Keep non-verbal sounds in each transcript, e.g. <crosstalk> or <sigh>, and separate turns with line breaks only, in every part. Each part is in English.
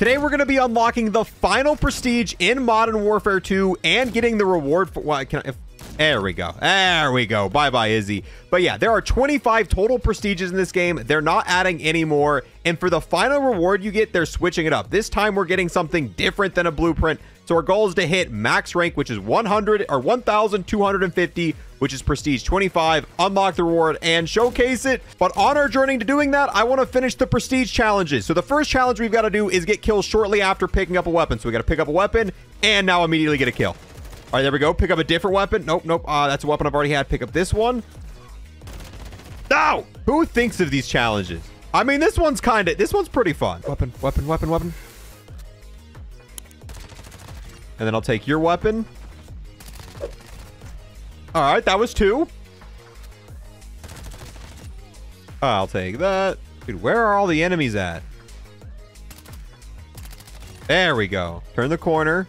Today we're going to be unlocking the final prestige in Modern Warfare 2 and getting the reward for what can I, if, there we go. There we go. Bye-bye, Izzy. But yeah, there are 25 total prestiges in this game. They're not adding any more. And for the final reward you get, they're switching it up. This time we're getting something different than a blueprint. So our goal is to hit max rank, which is 100 or 1,250, which is prestige 25, unlock the reward and showcase it. But on our journey to doing that, I want to finish the prestige challenges. So the first challenge we've got to do is get kills shortly after picking up a weapon. So we got to pick up a weapon and now immediately get a kill. All right, there we go. Pick up a different weapon. Nope, nope. Uh, that's a weapon I've already had. Pick up this one. No! Who thinks of these challenges? I mean, this one's kind of, this one's pretty fun. Weapon, weapon, weapon, weapon. And then I'll take your weapon. All right, that was two. I'll take that. Dude, where are all the enemies at? There we go. Turn the corner.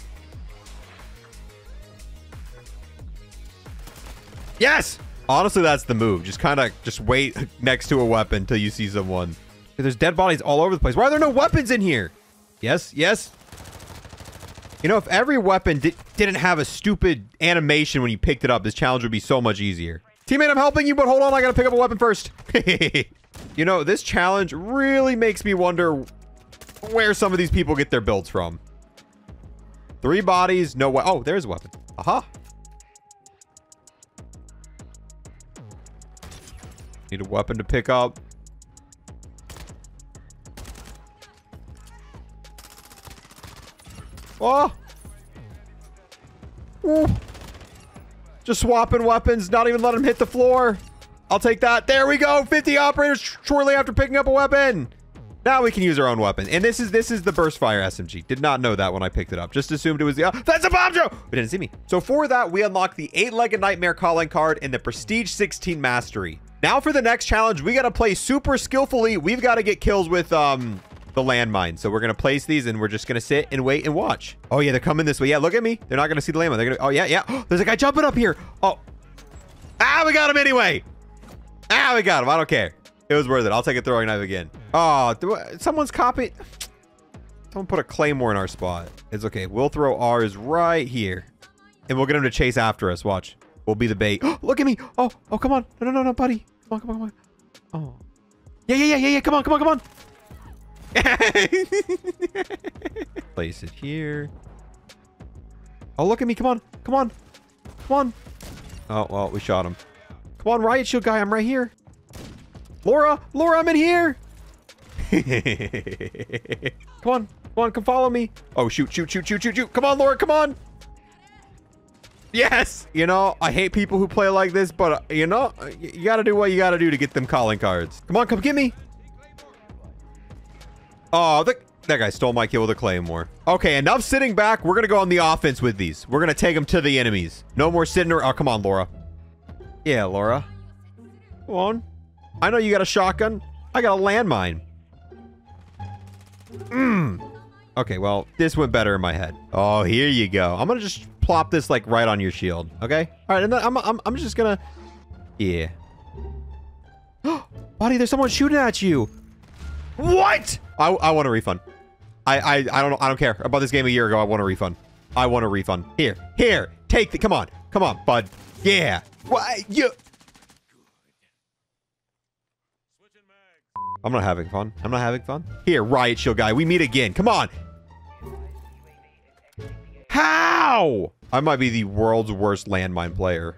Yes! Honestly, that's the move. Just kind of just wait <laughs> next to a weapon until you see someone. There's dead bodies all over the place. Why are there no weapons in here? Yes, yes. You know, if every weapon di didn't have a stupid animation when you picked it up, this challenge would be so much easier. Teammate, I'm helping you, but hold on, I gotta pick up a weapon first. <laughs> you know, this challenge really makes me wonder where some of these people get their builds from. Three bodies, no way. Oh, there's a weapon. Aha. Need a weapon to pick up. Oh! Ooh. Just swapping weapons, not even let him hit the floor. I'll take that. There we go. 50 operators shortly after picking up a weapon. Now we can use our own weapon. And this is this is the burst fire SMG. Did not know that when I picked it up. Just assumed it was the... Uh, that's a bomb Joe! But didn't see me. So for that, we unlock the eight-legged nightmare calling card and the Prestige 16 Mastery. Now for the next challenge, we got to play super skillfully. We've got to get kills with um the landmine. So we're going to place these and we're just going to sit and wait and watch. Oh, yeah, they're coming this way. Yeah, look at me. They're not going to see the landmine. They're going to... Oh, yeah, yeah. <gasps> There's a guy jumping up here. Oh. Ah, we got him anyway. Ah, we got him. I don't care. It was worth it. I'll take a throwing knife again. Oh, someone's copying. Someone <sighs> put a claymore in our spot. It's okay. We'll throw ours right here. And we'll get him to chase after us. Watch. We'll be the bait. <gasps> look at me. Oh, oh, come on. No, no, no, no, buddy. Come on, come on, come on. Oh. Yeah, yeah, yeah, yeah, yeah. Come on, come on, come on. <laughs> Place it here. Oh, look at me. Come on. Come on. Come on. Oh, well, we shot him. Come on, riot shield guy. I'm right here. Laura. Laura, I'm in here. <laughs> come on. Come on. Come follow me. Oh, shoot, shoot, shoot, shoot, shoot, shoot. Come on, Laura. Come on. Yes. You know, I hate people who play like this, but, uh, you know, you got to do what you got to do to get them calling cards. Come on, come get me. Oh, the, that guy stole my kill with a claymore. Okay, enough sitting back. We're going to go on the offense with these. We're going to take them to the enemies. No more sitting around. Oh, come on, Laura. Yeah, Laura. Come on. I know you got a shotgun. I got a landmine. Mmm. Okay, well, this went better in my head. Oh, here you go. I'm going to just plop this, like, right on your shield. Okay? All right, and then I'm, I'm, I'm just going to... Yeah. <gasps> Buddy, there's someone shooting at you. What? I, I want a refund. I, I, I don't know. I don't care about this game a year ago. I want a refund. I want a refund. Here, here, take the, come on, come on, bud. Yeah. Why, you. I'm not having fun. I'm not having fun. Here, riot shield guy. We meet again. Come on. How? I might be the world's worst landmine player.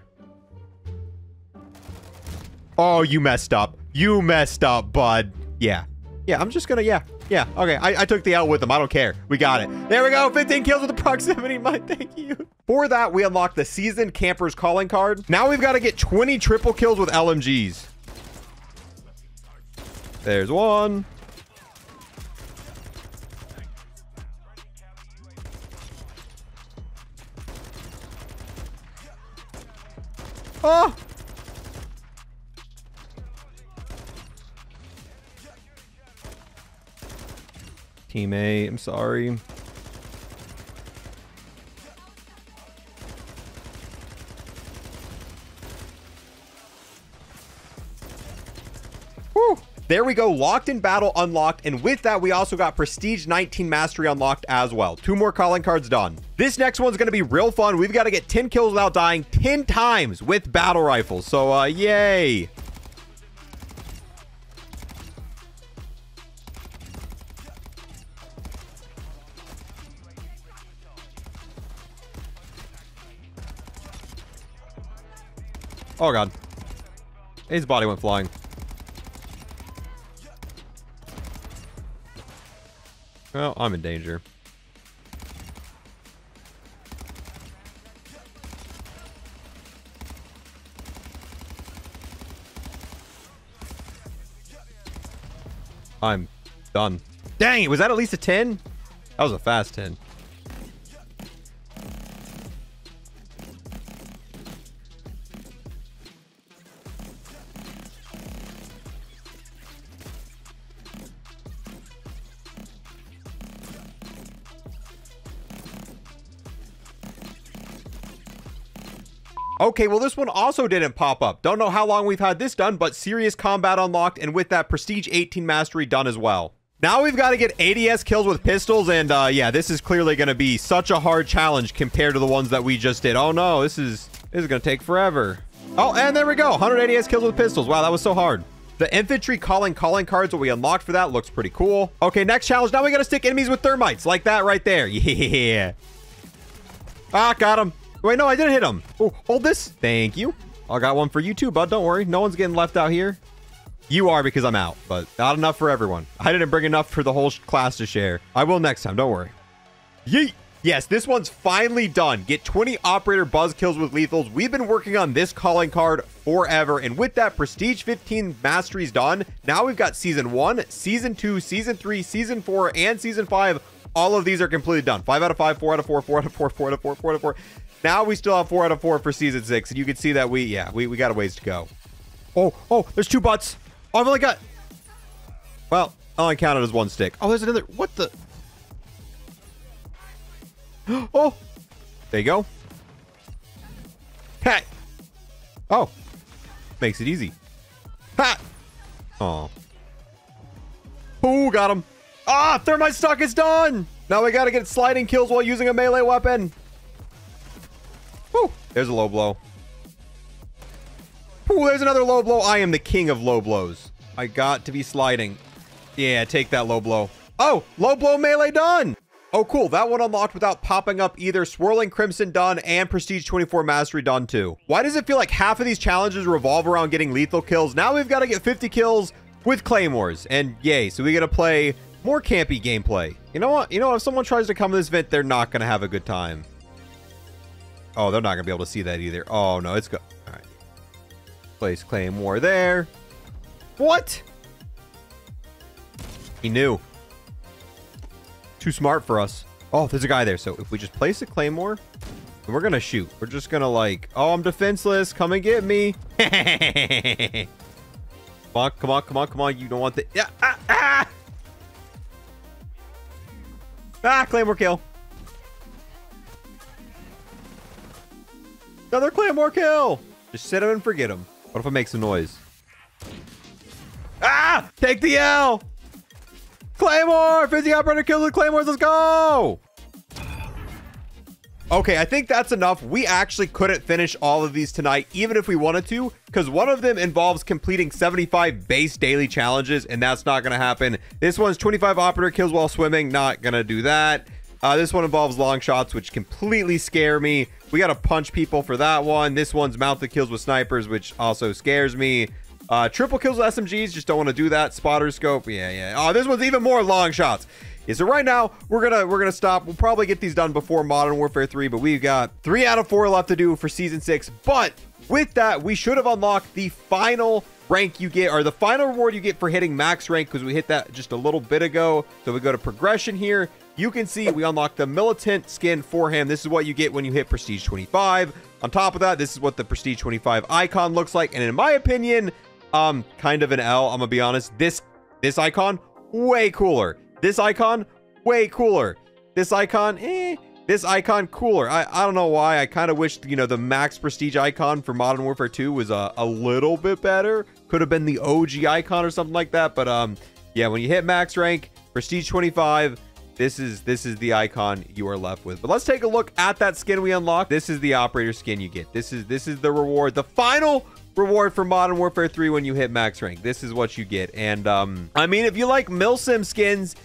Oh, you messed up. You messed up, bud. Yeah. Yeah, I'm just gonna, yeah, yeah, okay. I, I took the L with them. I don't care. We got it. There we go. 15 kills with the <laughs> proximity mine. Thank you. For that, we unlocked the Seasoned Camper's Calling card. Now we've got to get 20 triple kills with LMGs. There's one. Oh! Teammate, I'm sorry. Woo! There we go. Locked in battle unlocked. And with that, we also got Prestige 19 Mastery unlocked as well. Two more calling cards done. This next one's going to be real fun. We've got to get 10 kills without dying 10 times with battle rifles. So, uh, yay. Oh, God. His body went flying. Well, I'm in danger. I'm done. Dang it, was that at least a 10? That was a fast 10. Okay, well, this one also didn't pop up. Don't know how long we've had this done, but serious combat unlocked, and with that, Prestige 18 Mastery done as well. Now we've got to get ADS kills with pistols, and uh, yeah, this is clearly going to be such a hard challenge compared to the ones that we just did. Oh no, this is this is going to take forever. Oh, and there we go. 100 ADS kills with pistols. Wow, that was so hard. The infantry calling calling cards, what we unlocked for that, looks pretty cool. Okay, next challenge. Now we got to stick enemies with thermites, like that right there. <laughs> Yeah. Ah, got him. Wait, no, I didn't hit him. Oh, hold this. Thank you. I got one for you too, bud. Don't worry. No one's getting left out here. You are because I'm out, but not enough for everyone. I didn't bring enough for the whole class to share. I will next time. Don't worry. Yeet. Yes, this one's finally done. Get 20 operator buzz kills with lethals. We've been working on this calling card forever. And with that prestige 15 masteries done, now we've got season one, season two, season three, season four, and season five. All of these are completely done. Five out of five, four out of four, four out of four, four out of four, four out of four. Now we still have four out of four for season six, and you can see that we, yeah, we, we got a ways to go. Oh, oh, there's two butts. Oh, I've only got, well, I only counted as one stick. Oh, there's another, what the? <gasps> Oh, there you go. Hey. Oh, makes it easy. Ha. Oh. Ooh, got him. Ah, thermite stock is done. Now we got to get sliding kills while using a melee weapon. There's a low blow. Ooh, there's another low blow. I am the king of low blows. I got to be sliding. Yeah, take that low blow. Oh, low blow melee done. Oh, cool. That one unlocked without popping up either Swirling Crimson done and Prestige 24 Mastery done too. Why does it feel like half of these challenges revolve around getting lethal kills? Now we've got to get 50 kills with Claymores. And yay, so we got to play more campy gameplay. You know what? You know, if someone tries to come to this event, they're not going to have a good time. Oh, they're not going to be able to see that either. Oh, no, it's go. All right. Place Claymore there. What? He knew. Too smart for us. Oh, there's a guy there. So if we just place a Claymore, we're going to shoot. We're just going to like, oh, I'm defenseless. Come and get me. <laughs> come on, come on, come on, come on. You don't want the... Yeah, ah, ah! Ah, Claymore kill. Another Claymore kill! Just sit him and forget him. What if I make some noise? Ah! Take the L! Claymore! 50 operator kills with Claymores, let's go! Okay, I think that's enough. We actually couldn't finish all of these tonight, even if we wanted to, because one of them involves completing 75 base daily challenges, and that's not going to happen. This one's 25 operator kills while swimming, not going to do that. Uh, this one involves long shots, which completely scare me. We got to punch people for that one. This one's mounted kills with snipers, which also scares me. Uh, triple kills with SMGs, just don't want to do that. Spotter scope, yeah, yeah. Oh, this one's even more long shots. Yeah, so right now we're gonna we're gonna stop. We'll probably get these done before Modern Warfare 3, but we've got three out of four left to do for season six. But with that, we should have unlocked the final rank you get or the final reward you get for hitting max rank because we hit that just a little bit ago. So we go to progression here you can see we unlock the militant skin for him. This is what you get when you hit Prestige 25. On top of that, this is what the Prestige 25 icon looks like. And in my opinion, um, kind of an L, I'm gonna be honest. This this icon, way cooler. This icon, way cooler. This icon, eh. This icon, cooler. I, I don't know why. I kind of wish, you know, the max prestige icon for Modern Warfare 2 was a, a little bit better could have been the OG icon or something like that. But um, yeah, when you hit max rank, prestige 25, this is this is the icon you are left with. But let's take a look at that skin we unlocked. This is the operator skin you get. This is this is the reward, the final reward for Modern Warfare 3 when you hit max rank. This is what you get. And um, I mean, if you like Milsim skins,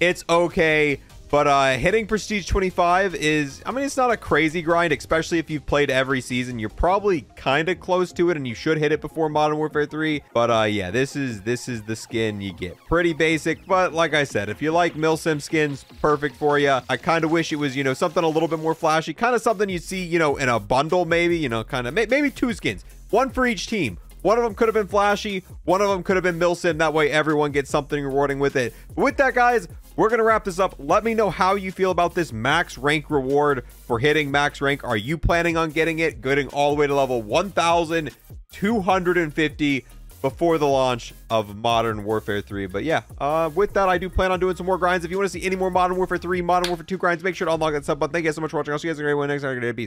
it's okay. But uh, hitting Prestige 25 is, I mean, it's not a crazy grind, especially if you've played every season. You're probably kind of close to it, and you should hit it before Modern Warfare 3. But uh, yeah, this is this is the skin you get. Pretty basic, but like I said, if you like Milsim skins, perfect for you. I kind of wish it was, you know, something a little bit more flashy, kind of something you'd see, you know, in a bundle maybe, you know, kind of maybe two skins, one for each team. One of them could have been flashy. One of them could have been Milsim. That way everyone gets something rewarding with it. But with that, guys, we're going to wrap this up. Let me know how you feel about this max rank reward for hitting max rank. Are you planning on getting it, getting all the way to level 1,250 before the launch of Modern Warfare 3. But yeah, uh, with that, I do plan on doing some more grinds. If you want to see any more Modern Warfare 3, Modern Warfare 2 grinds, make sure to unlock that sub button. Thank you guys so much for watching. I'll see you guys in a great one next time. Peace.